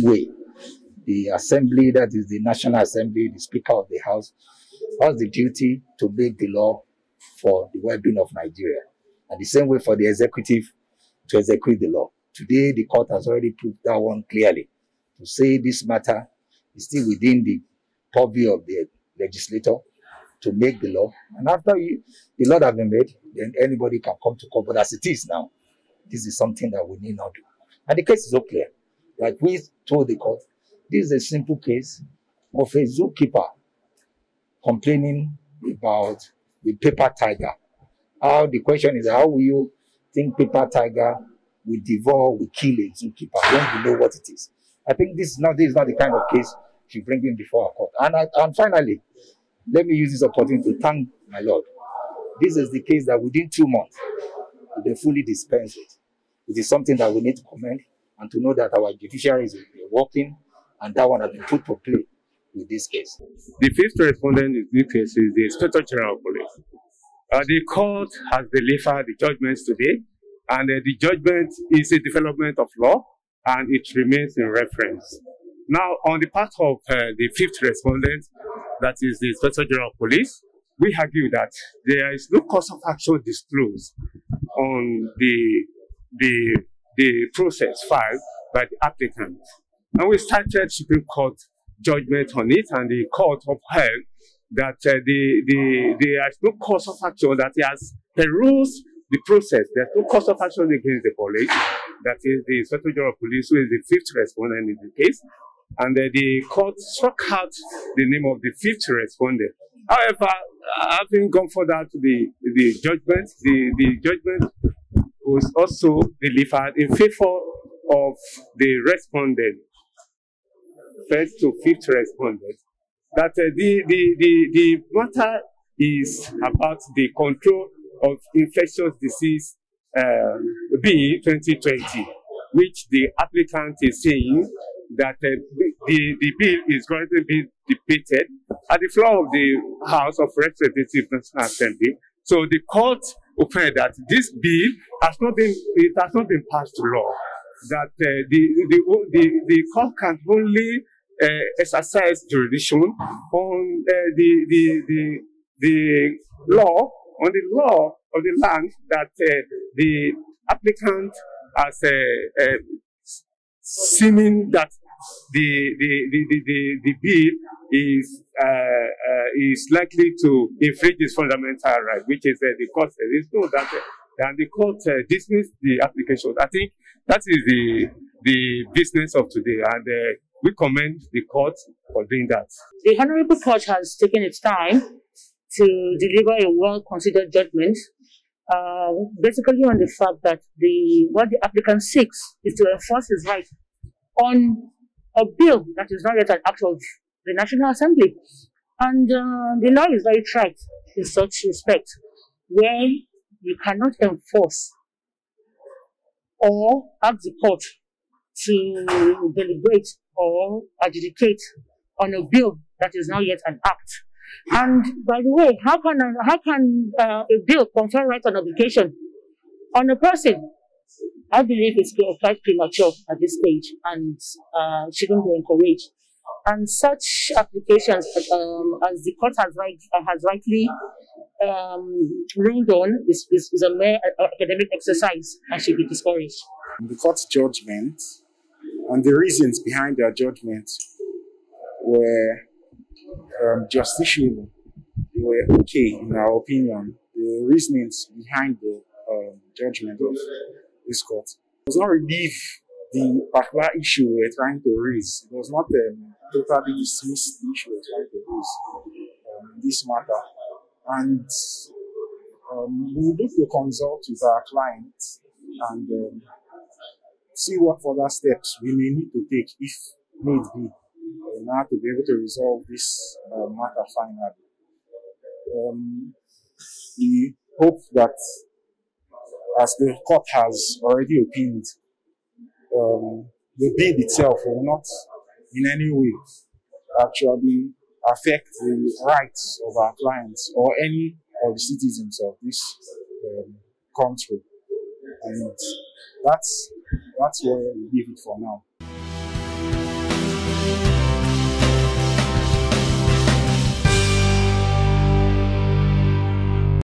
same way the assembly, that is the National Assembly, the Speaker of the House, has the duty to make the law for the well-being of Nigeria. And the same way for the executive to execute the law. Today, the court has already proved that one clearly to say this matter is still within the purview of the legislator to make the law. And after you, the law has been made, then anybody can come to court. But as it is now, this is something that we need not do. And the case is so clear. Like we told the court, this is a simple case of a zookeeper complaining about the paper tiger. How the question is, how will you think paper tiger will devour, will kill a zookeeper when you know what it is? I think this is not this is not the kind of case you bring in before our court. And I, and finally, let me use this opportunity to thank my Lord. This is the case that within two months, been fully dispensed with. It is something that we need to commend and to know that our judiciary is working and that one has been put to play with this case. The fifth respondent in this case is the Inspector General of Police. Uh, the court has delivered the judgments today, and uh, the judgment is a development of law, and it remains in reference. Now, on the part of uh, the fifth respondent, that is the Inspector General of Police, we argue that there is no cause of action disclosed on the, the, the process filed by the applicant. And we started Supreme Court judgment on it, and the court upheld that uh, the, the, there is no cause of action that has perused the process. There's no cause of action against the police. That is the Inspector General of Police, who is the fifth respondent in the case. And uh, the court struck out the name of the fifth respondent. However, having gone further to the, the judgment, the, the judgment was also delivered in favor of the respondent first to fifth respondent that uh, the, the, the, the matter is about the control of infectious disease uh, B 2020, which the applicant is saying that uh, the, the bill is going to be debated at the floor of the House of Representatives National Assembly. So the court opined that this bill has not been it has not been passed to law. That uh, the, the, the, the court can only uh, exercise jurisdiction on uh, the, the, the, the law, on the law of the land that uh, the applicant has uh, uh, seeming that the, the, the, the, the, bill is, uh, uh, is likely to infringe his fundamental right, which is uh, the court says. It's no that, uh, and the court uh, dismissed the application. I think that is the, the business of today. And uh, we commend the court for doing that. The Honorable Court has taken its time to deliver a well-considered judgment, uh, basically on the fact that the what the applicant seeks is to enforce his right on a bill that is not yet an act of the National Assembly. And uh, the law is very trite in such respect, where you cannot enforce or ask the court to deliberate or adjudicate on a bill that is not yet an act. And by the way, how can how can uh, a bill confer right on obligation on a person? I believe it's quite premature at this stage and uh, shouldn't be encouraged. And such applications, um, as the court has, right, has rightly um, ruled on, is, is, is a mere uh, academic exercise and should be discouraged. The court's judgment and the reasons behind their judgment were um, justiciable. They were okay, in our opinion. The reasonings behind the um, judgment of this court does not relieve the particular issue we're trying to raise. It does not um, totally dismiss the issue we're trying to raise um, this matter. And um, we look to consult with our clients and um, see what further steps we may need to take if need be in order to be able to resolve this uh, matter finally. Um, we hope that as the court has already opined, um, the bid itself will not in any way actually affect the rights of our clients or any of the citizens of this um, country. And that's that's where we leave it for now.